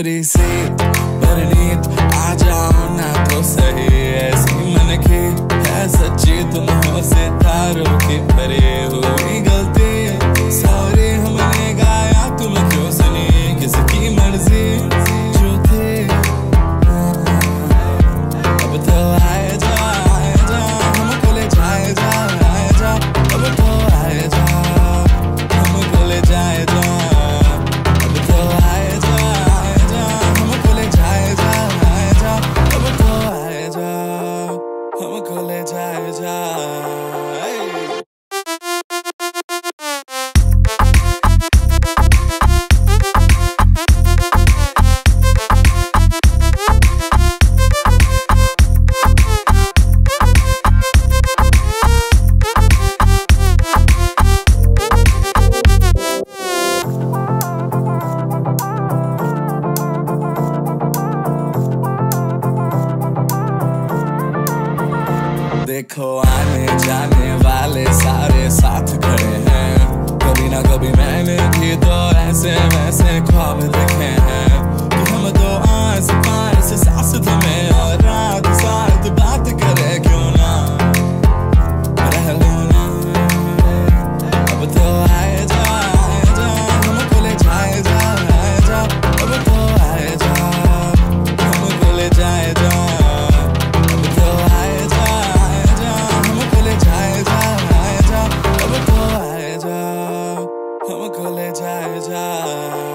हमरी से परनीत आ जाओ ना तो सही ऐसी मन की। है सच्ची तुम हो सितारों की देखो आने जाने वाले सारे साथ खड़े हैं। कभी ना कभी मैंने भी तो ऐसे वैसे ख्वाब देखे हैं कि हम तो आस पास सास ก็เลย